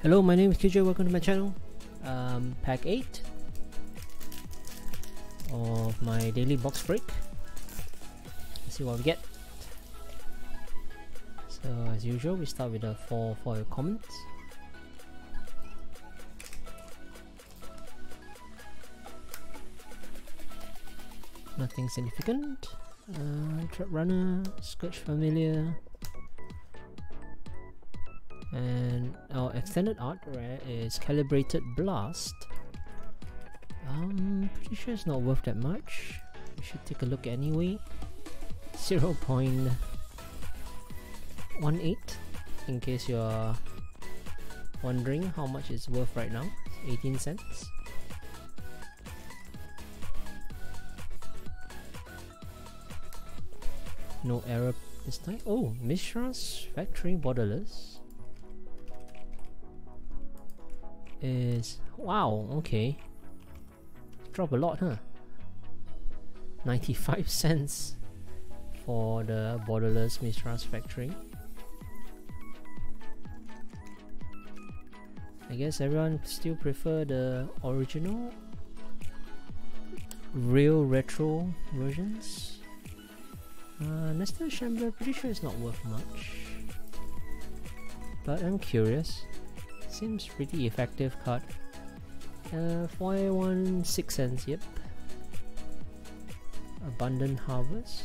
Hello, my name is QJ. Welcome to my channel. Um, pack 8 of my daily box break. Let's see what we get. So, as usual, we start with the 4 foil commons. Nothing significant. Uh, Trap Runner, Scourge Familiar, and our extended art rare is Calibrated Blast. I'm pretty sure it's not worth that much. We should take a look anyway. 0 0.18 in case you're wondering how much it's worth right now. 18 cents. No error this time. Oh, Mishra's Factory Borderless is wow okay. Drop a lot huh? 95 cents for the borderless Mishra's factory. I guess everyone still prefer the original? Real retro versions? Uh, Nested Shambler pretty sure it's not worth much. But I'm curious Seems pretty effective card. Uh, foil one six cents. Yep. Abundant Harvest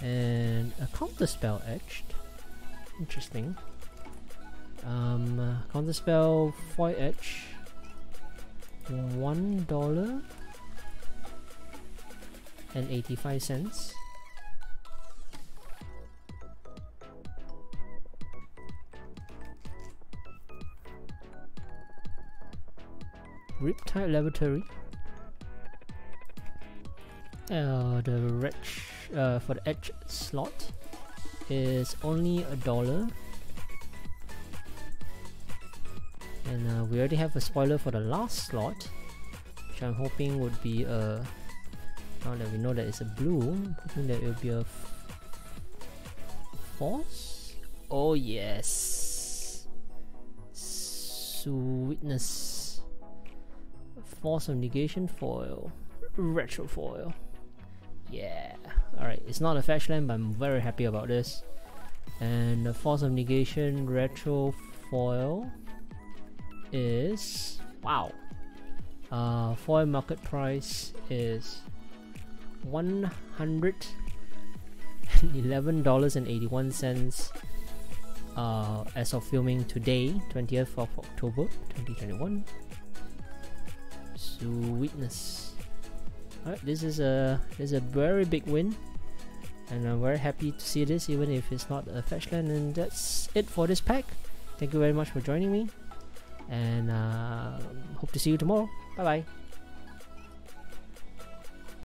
and a counter spell etched. Interesting. Um, uh, counter spell foil etch. One dollar and eighty five cents. Riptide Laboratory. Uh, the wretch uh, for the edge slot is only a dollar. And uh, we already have a spoiler for the last slot, which I'm hoping would be a. Now that we know that it's a blue, I'm hoping that it will be a force. Oh yes, sweetness. Force of Negation foil. Retro foil. Yeah. Alright, it's not a fetch land, but I'm very happy about this. And the Force of Negation retro foil is wow. Uh, foil market price is one hundred eleven dollars and eighty one cents uh, as of filming today, 20th of October 2021 sweetness alright this is a this is a very big win. And I'm very happy to see this even if it's not a fetch land and that's it for this pack. Thank you very much for joining me. And uh, hope to see you tomorrow. Bye bye